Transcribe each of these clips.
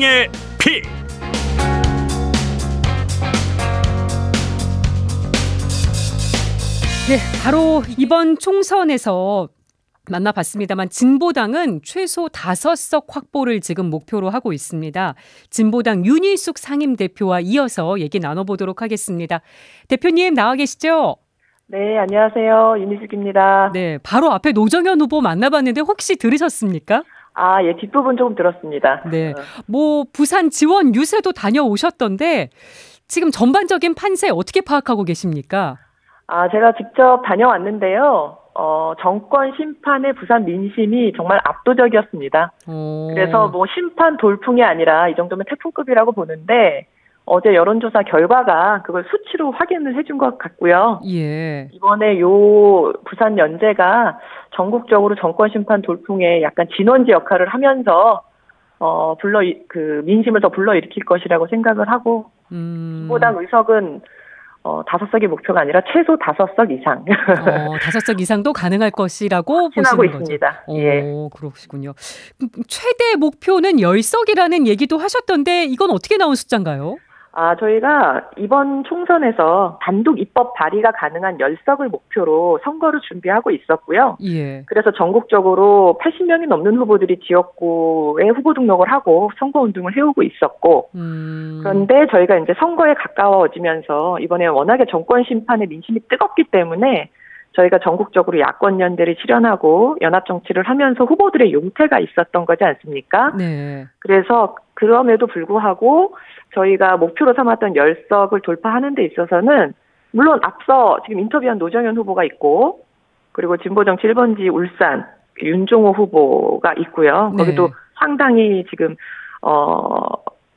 최강의 픽. 네, 바로 이번 총선에서 만나봤습니다만 진보당은 최소 다섯 석 확보를 지금 목표로 하고 있습니다. 진보당 윤희숙 상임대표와 이어서 얘기 나눠보도록 하겠습니다. 대표님 나와 계시죠? 네, 안녕하세요. 윤희숙입니다. 네, 바로 앞에 노정현 후보 만나봤는데 혹시 들으셨습니까? 아, 예, 뒷부분 조금 들었습니다. 네, 뭐 부산 지원 유세도 다녀오셨던데 지금 전반적인 판세 어떻게 파악하고 계십니까? 아, 제가 직접 다녀왔는데요. 어, 정권 심판의 부산 민심이 정말 압도적이었습니다. 오. 그래서 뭐 심판 돌풍이 아니라 이 정도면 태풍급이라고 보는데 어제 여론조사 결과가 그걸 수치로 확인을 해준 것 같고요. 예. 이번에 요 부산 연재가 전국적으로 정권 심판 돌풍에 약간 진원지 역할을 하면서 어 불러 그 민심을 더 불러 일으킬 것이라고 생각을 하고 음. 보당 의석은 어, 다섯 석이 목표가 아니라 최소 다섯 석 이상. 어, 다섯 석 이상도 가능할 것이라고 보시는. 있습니다. 오, 예. 그러시군요. 음, 최대 목표는 열석이라는 얘기도 하셨던데 이건 어떻게 나온 숫자인가요? 아, 저희가 이번 총선에서 단독 입법 발의가 가능한 열석을 목표로 선거를 준비하고 있었고요. 예. 그래서 전국적으로 80명이 넘는 후보들이 지역구에 후보 등록을 하고 선거 운동을 해오고 있었고, 음. 그런데 저희가 이제 선거에 가까워지면서 이번에 워낙에 정권 심판의 민심이 뜨겁기 때문에 저희가 전국적으로 야권 연대를 실현하고 연합 정치를 하면서 후보들의 용태가 있었던 거지 않습니까? 네. 그래서 그럼에도 불구하고 저희가 목표로 삼았던 열석을 돌파하는 데 있어서는 물론 앞서 지금 인터뷰한 노정현 후보가 있고 그리고 진보정치 1번지 울산 윤종호 후보가 있고요. 거기도 네. 상당히 지금 어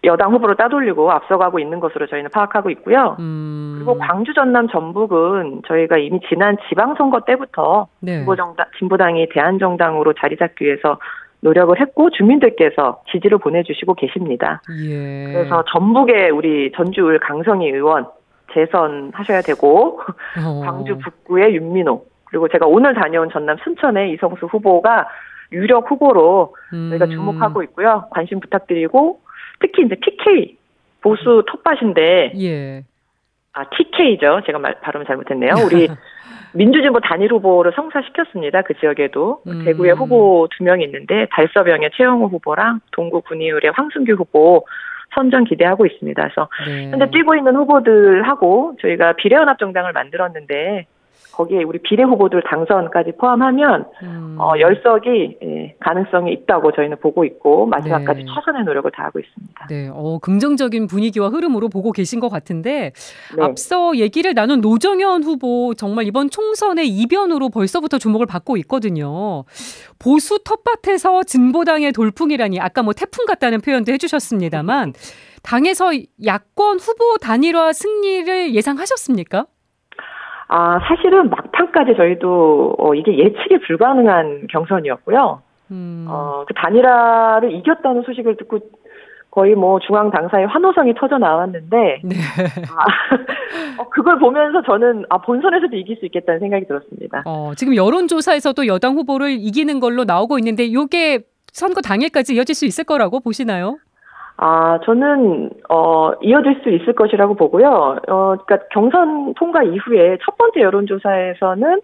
여당 후보로 따돌리고 앞서가고 있는 것으로 저희는 파악하고 있고요. 음. 그리고 광주 전남 전북은 저희가 이미 지난 지방선거 때부터 네. 진보정당, 진보당이 대한정당으로 자리 잡기 위해서 노력을 했고 주민들께서 지지를 보내주시고 계십니다. 예. 그래서 전북의 우리 전주을 강성희 의원 재선하셔야 되고 어. 광주 북구의 윤민호 그리고 제가 오늘 다녀온 전남 순천의 이성수 후보가 유력 후보로 저희가 음. 주목하고 있고요. 관심 부탁드리고 특히 이제 TK 보수 텃밭인데 예. 아 TK죠. 제가 말, 발음 잘못했네요. 우리 민주진보 단일 후보를 성사시켰습니다. 그 지역에도 음. 대구에 후보 두 명이 있는데 달서병의 최영호 후보랑 동구 군의율의 황순규 후보 선정 기대하고 있습니다. 그래서 네. 현재 뛰고 있는 후보들하고 저희가 비례연합 정당을 만들었는데 거기에 우리 비례 후보들 당선까지 포함하면 음. 어, 열석이 예, 가능성이 있다고 저희는 보고 있고 마지막까지 네. 최선의 노력을 다하고 있습니다. 네, 어, 긍정적인 분위기와 흐름으로 보고 계신 것 같은데 네. 앞서 얘기를 나눈 노정현 후보 정말 이번 총선의 이변으로 벌써부터 주목을 받고 있거든요. 보수 텃밭에서 진보당의 돌풍이라니 아까 뭐 태풍 같다는 표현도 해주셨습니다만 당에서 야권 후보 단일화 승리를 예상하셨습니까? 아 사실은 막판까지 저희도 어, 이게 예측이 불가능한 경선이었고요. 음, 어, 그 단일화를 이겼다는 소식을 듣고 거의 뭐 중앙 당사의 환호성이 터져 나왔는데 네. 아, 어, 그걸 보면서 저는 아 본선에서도 이길 수 있겠다는 생각이 들었습니다. 어, 지금 여론조사에서도 여당 후보를 이기는 걸로 나오고 있는데 이게 선거 당일까지 이어질 수 있을 거라고 보시나요? 아 저는 어 이어질 수 있을 것이라고 보고요. 어 그러니까 경선 통과 이후에 첫 번째 여론조사에서는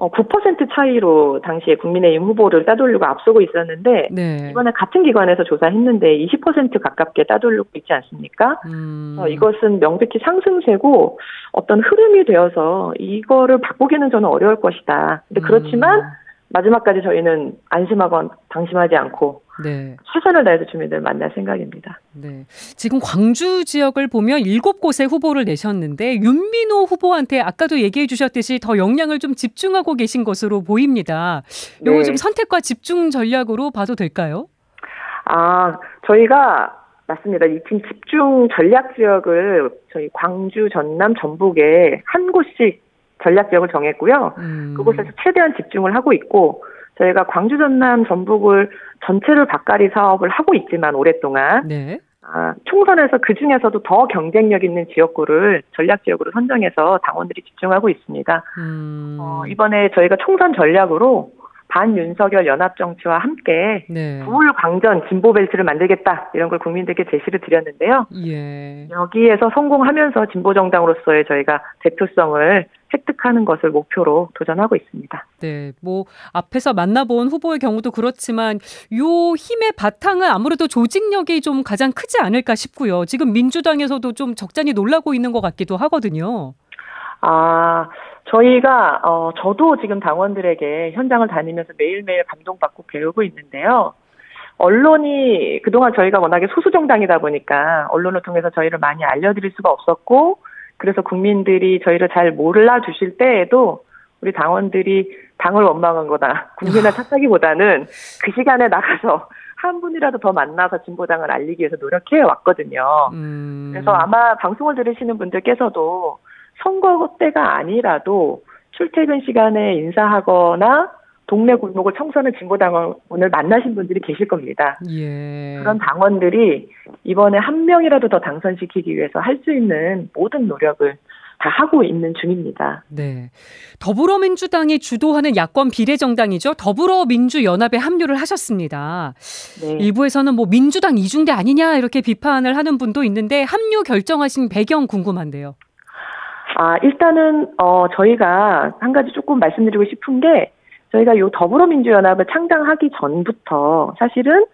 어, 9% 차이로 당시에 국민의힘 후보를 따돌리고 앞서고 있었는데 네. 이번에 같은 기관에서 조사했는데 20% 가깝게 따돌리고 있지 않습니까? 음. 어, 이것은 명백히 상승세고 어떤 흐름이 되어서 이거를 바꾸기는 저는 어려울 것이다. 근데 그렇지만 마지막까지 저희는 안심하건 방심하지 않고 네. 최선을 다해서 주민들 만날 생각입니다. 네. 지금 광주 지역을 보면 일곱 곳의 후보를 내셨는데 윤민호 후보한테 아까도 얘기해 주셨듯이 더 역량을 좀 집중하고 계신 것으로 보입니다. 요거 네. 좀 선택과 집중 전략으로 봐도 될까요? 아, 저희가 맞습니다. 이 팀 집중 전략 지역을 저희 광주, 전남, 전북에 한 곳씩 전략 지역을 정했고요. 음. 그곳에서 최대한 집중을 하고 있고 저희가 광주, 전남, 전북을 전체를 밥갈이 사업을 하고 있지만 오랫동안 네. 아, 총선에서 그 중에서도 더 경쟁력 있는 지역구를 전략 지역으로 선정해서 당원들이 집중하고 있습니다. 음. 어, 이번에 저희가 총선 전략으로 반윤석열 연합정치와 함께 네. 부울광전 진보벨트를 만들겠다 이런 걸 국민들께 제시를 드렸는데요. 예. 여기에서 성공하면서 진보정당으로서의 저희가 대표성을 획득하는 것을 목표로 도전하고 있습니다. 네, 뭐 앞에서 만나본 후보의 경우도 그렇지만 요 힘의 바탕은 아무래도 조직력이 좀 가장 크지 않을까 싶고요. 지금 민주당에서도 좀 적잖이 놀라고 있는 것 같기도 하거든요. 아, 저희가 어 저도 지금 당원들에게 현장을 다니면서 매일매일 감동받고 배우고 있는데요. 언론이 그동안 저희가 워낙에 소수 정당이다 보니까 언론을 통해서 저희를 많이 알려드릴 수가 없었고 그래서 국민들이 저희를 잘 몰라 주실 때에도 우리 당원들이 당을 원망한 거다 국민을 탓하기보다는 그 시간에 나가서 한 분이라도 더 만나서 진보당을 알리기 위해서 노력해 왔거든요. 음. 그래서 아마 방송을 들으시는 분들께서도 선거 때가 아니라도 출퇴근 시간에 인사하거나 동네 골목을 청소하는 진보당원을 만나신 분들이 계실 겁니다. 예. 그런 당원들이 이번에 한 명이라도 더 당선시키기 위해서 할 수 있는 모든 노력을 다 하고 있는 중입니다. 네. 더불어민주당이 주도하는 야권 비례정당이죠. 더불어민주연합에 합류를 하셨습니다. 네. 일부에서는 뭐 민주당 이중대 아니냐 이렇게 비판을 하는 분도 있는데 합류 결정하신 배경 궁금한데요. 아, 일단은, 어, 저희가 한 가지 조금 말씀드리고 싶은 게, 저희가 요 더불어민주연합을 창당하기 전부터 사실은,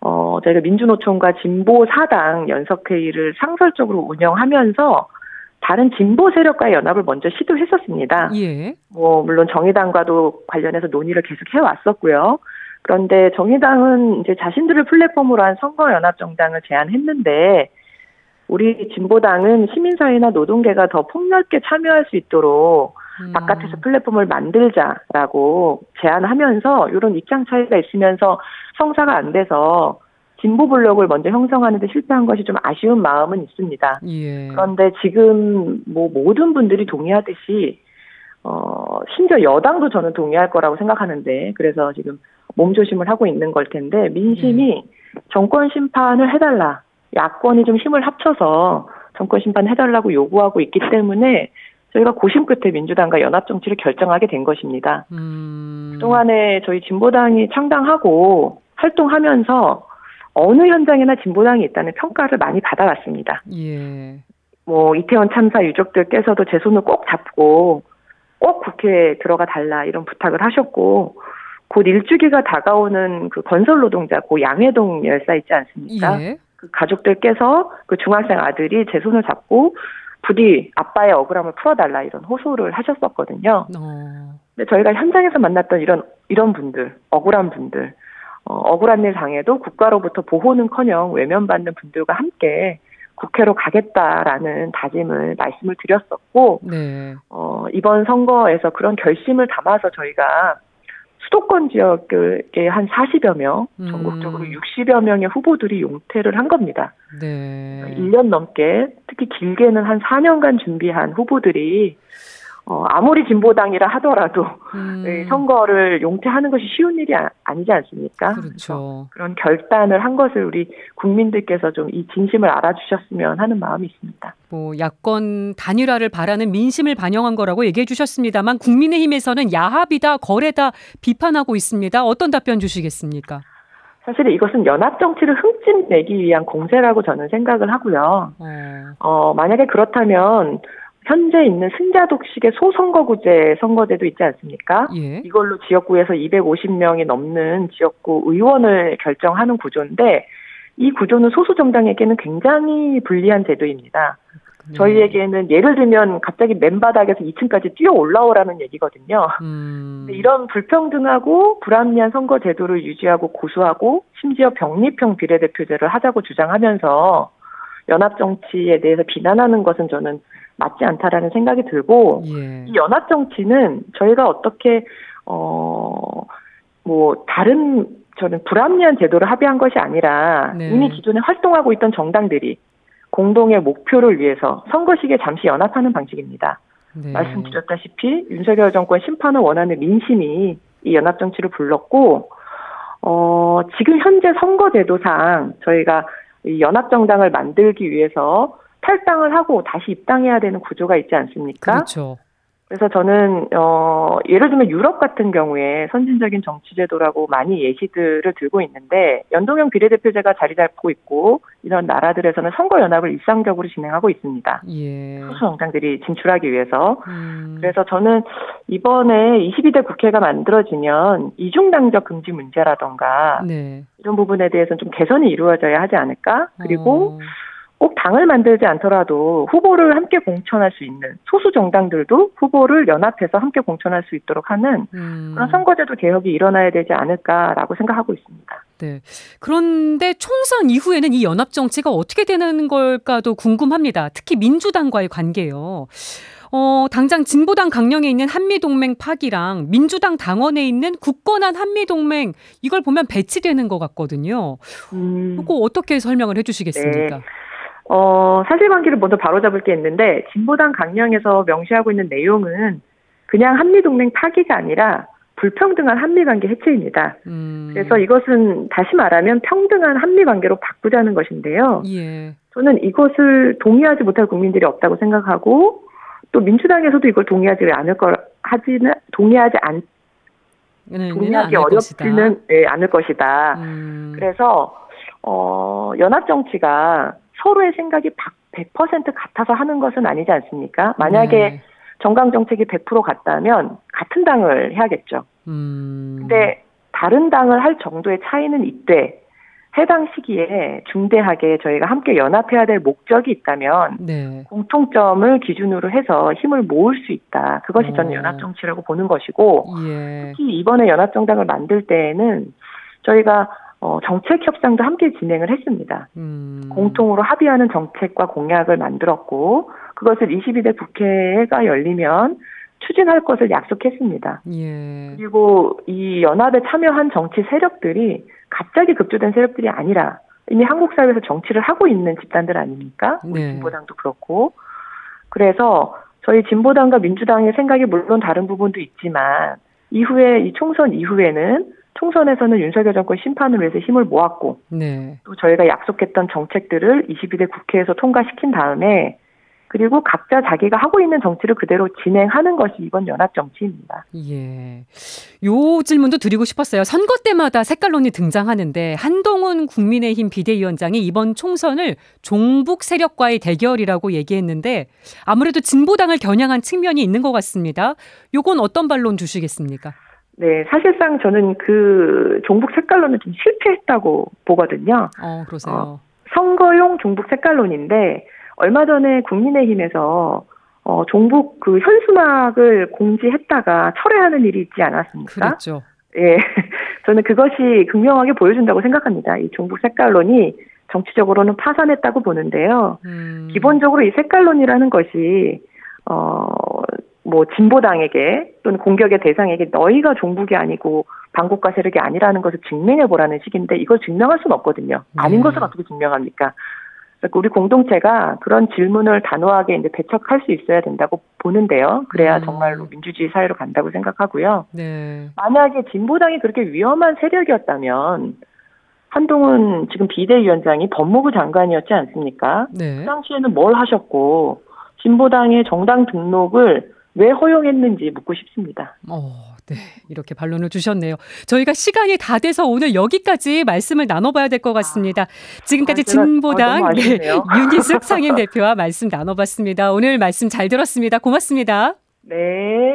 어, 저희가 민주노총과 진보 사당 연석회의를 상설적으로 운영하면서 다른 진보 세력과의 연합을 먼저 시도했었습니다. 예. 뭐, 물론 정의당과도 관련해서 논의를 계속 해왔었고요. 그런데 정의당은 이제 자신들을 플랫폼으로 한 선거연합정당을 제안했는데, 우리 진보당은 시민사회나 노동계가 더 폭넓게 참여할 수 있도록 음. 바깥에서 플랫폼을 만들자라고 제안하면서 이런 입장 차이가 있으면서 성사가 안 돼서 진보 블록을 먼저 형성하는데 실패한 것이 좀 아쉬운 마음은 있습니다. 예. 그런데 지금 뭐 모든 분들이 동의하듯이 어 심지어 여당도 저는 동의할 거라고 생각하는데 그래서 지금 몸조심을 하고 있는 걸 텐데 민심이 정권 심판을 해달라 야권이 좀 힘을 합쳐서 정권 심판 해달라고 요구하고 있기 때문에 저희가 고심 끝에 민주당과 연합 정치를 결정하게 된 것입니다. 음. 그동안에 저희 진보당이 창당하고 활동하면서 어느 현장에나 진보당이 있다는 평가를 많이 받아왔습니다. 예. 뭐 이태원 참사 유족들께서도 제 손을 꼭 잡고 꼭 국회에 들어가 달라 이런 부탁을 하셨고 곧 일주기가 다가오는 그 건설 노동자 고 양해동 열사 있지 않습니까? 예. 그 가족들께서 그 중학생 아들이 제 손을 잡고 부디 아빠의 억울함을 풀어달라 이런 호소를 하셨었거든요. 어. 근데 저희가 현장에서 만났던 이런 이런 분들, 억울한 분들, 어, 억울한 일 당해도 국가로부터 보호는커녕 외면받는 분들과 함께 국회로 가겠다라는 다짐을 말씀을 드렸었고, 네. 어, 이번 선거에서 그런 결심을 담아서 저희가 수도권 지역에 한 40여 명, 음. 전국적으로 60여 명의 후보들이 용퇴를 한 겁니다. 네. 1년 넘게, 특히 길게는 한 4년간 준비한 후보들이 어, 아무리 진보당이라 하더라도 음. 이 선거를 용퇴하는 것이 쉬운 일이 아, 니지 않습니까? 그렇죠. 그런 결단을 한 것을 우리 국민들께서 좀 이 진심을 알아주셨으면 하는 마음이 있습니다. 뭐 야권 단일화를 바라는 민심을 반영한 거라고 얘기해 주셨습니다만 국민의힘에서는 야합이다 거래다 비판하고 있습니다. 어떤 답변 주시겠습니까? 사실 이것은 연합 정치를 흠집 내기 위한 공세라고 저는 생각을 하고요. 어. 어, 만약에 그렇다면 현재 있는 승자독식의 소선거구제 선거제도 있지 않습니까? 예. 이걸로 지역구에서 250명이 넘는 지역구 의원을 결정하는 구조인데 이 구조는 소수 정당에게는 굉장히 불리한 제도입니다. 네. 저희에게는 예를 들면 갑자기 맨바닥에서 2층까지 뛰어 올라오라는 얘기거든요. 음. 이런 불평등하고 불합리한 선거 제도를 유지하고 고수하고 심지어 병립형 비례대표제를 하자고 주장하면서 연합 정치에 대해서 비난하는 것은 저는 맞지 않다라는 생각이 들고 예. 이 연합 정치는 저희가 어떻게 어 뭐 다른 저는 불합리한 제도를 합의한 것이 아니라 네. 이미 기존에 활동하고 있던 정당들이 공동의 목표를 위해서 선거 시기에 잠시 연합하는 방식입니다. 네. 말씀드렸다시피 윤석열 정권 심판을 원하는 민심이 이 연합 정치를 불렀고 어 지금 현재 선거 제도상 저희가 이 연합 정당을 만들기 위해서 탈당을 하고 다시 입당해야 되는 구조가 있지 않습니까? 그렇죠. 그래서 저는 어 예를 들면 유럽 같은 경우에 선진적인 정치 제도라고 많이 예시들을 들고 있는데 연동형 비례대표제가 자리 잡고 있고 이런 나라들에서는 선거 연합을 일상적으로 진행하고 있습니다. 예. 소수 정당들이 진출하기 위해서. 음. 그래서 저는 이번에 22대 국회가 만들어지면 이중당적 금지 문제라던가 네. 이런 부분에 대해서는 좀 개선이 이루어져야 하지 않을까? 그리고 어. 꼭 당을 만들지 않더라도 후보를 함께 공천할 수 있는 소수 정당들도 후보를 연합해서 함께 공천할 수 있도록 하는 음. 그런 선거제도 개혁이 일어나야 되지 않을까라고 생각하고 있습니다. 네. 그런데 총선 이후에는 이 연합 정치가 어떻게 되는 걸까도 궁금합니다. 특히 민주당과의 관계요. 어, 당장 진보당 강령에 있는 한미동맹 파기랑 민주당 당원에 있는 굳건한 한미동맹 이걸 보면 배치되는 것 같거든요. 음, 이거 어떻게 설명을 해주시겠습니까? 어, 사실관계를 먼저 바로잡을 게 있는데 진보당 강령에서 명시하고 있는 내용은 그냥 한미 동맹 파기가 아니라 불평등한 한미 관계 해체입니다. 음, 그래서 이것은 다시 말하면 평등한 한미 관계로 바꾸자는 것인데요. 예. 저는 이것을 동의하지 못할 국민들이 없다고 생각하고 또 민주당에서도 이걸 동의하지 않을 거 하지는 동의하지 않 네, 동의하기 않을 것이다. 어렵지는 예, 않을 것이다. 음, 그래서 어 연합 정치가 서로의 생각이 100% 같아서 하는 것은 아니지 않습니까? 만약에 네. 정강 정책이 100% 같다면 같은 당을 해야겠죠. 음, 근데 다른 당을 할 정도의 차이는 있대. 해당 시기에 중대하게 저희가 함께 연합해야 될 목적이 있다면 네. 공통점을 기준으로 해서 힘을 모을 수 있다. 그것이 저는 어. 연합 정치라고 보는 것이고 예. 특히 이번에 연합 정당을 만들 때에는 저희가 어, 정책 협상도 함께 진행을 했습니다. 음, 공통으로 합의하는 정책과 공약을 만들었고 그것을 22대 국회가 열리면 추진할 것을 약속했습니다. 예. 그리고 이 연합에 참여한 정치 세력들이 갑자기 급조된 세력들이 아니라 이미 한국 사회에서 정치를 하고 있는 집단들 아닙니까? 우리 네. 진보당도 그렇고. 그래서 저희 진보당과 민주당의 생각이 물론 다른 부분도 있지만 이후에 이 총선 이후에는 총선에서는 윤석열 정권 심판을 위해서 힘을 모았고 네. 또 저희가 약속했던 정책들을 22대 국회에서 통과시킨 다음에 그리고 각자 자기가 하고 있는 정치를 그대로 진행하는 것이 이번 연합 정치입니다. 예. 요 질문도 드리고 싶었어요. 선거 때마다 색깔론이 등장하는데 한동훈 국민의힘 비대위원장이 이번 총선을 종북 세력과의 대결이라고 얘기했는데 아무래도 진보당을 겨냥한 측면이 있는 것 같습니다. 요건 어떤 반론 주시겠습니까? 네, 사실상 저는 그 종북 색깔론은 좀 실패했다고 보거든요. 어, 그러세요. 선거용 종북 색깔론인데 얼마 전에 국민의힘에서 어, 종북 그 현수막을 공지했다가 철회하는 일이 있지 않았습니까? 그랬죠. 예, 저는 그것이 극명하게 보여준다고 생각합니다. 이 종북 색깔론이 정치적으로는 파산했다고 보는데요. 음, 기본적으로 이 색깔론이라는 것이 어, 뭐 진보당에게 또는 공격의 대상에게 너희가 종북이 아니고 반국가 세력이 아니라는 것을 증명해 보라는 식인데 이걸 증명할 수는 없거든요. 아닌 네. 것을 어떻게 증명합니까? 그러니까 우리 공동체가 그런 질문을 단호하게 이제 배척할 수 있어야 된다고 보는데요. 그래야 음. 정말로 민주주의 사회로 간다고 생각하고요. 네. 만약에 진보당이 그렇게 위험한 세력이었다면 한동훈 지금 비대위원장이 법무부 장관이었지 않습니까? 그 네. 당시에는 뭘 하셨고 진보당의 정당 등록을 왜 허용했는지 묻고 싶습니다. 어, 네. 이렇게 반론을 주셨네요. 저희가 시간이 다 돼서 오늘 여기까지 말씀을 나눠봐야 될 것 같습니다. 지금까지 아, 제가- 아, 진보당 너무 네, 아쉽네요. 윤희숙 상임 대표와 말씀 나눠봤습니다. 오늘 말씀 잘 들었습니다. 고맙습니다. 네.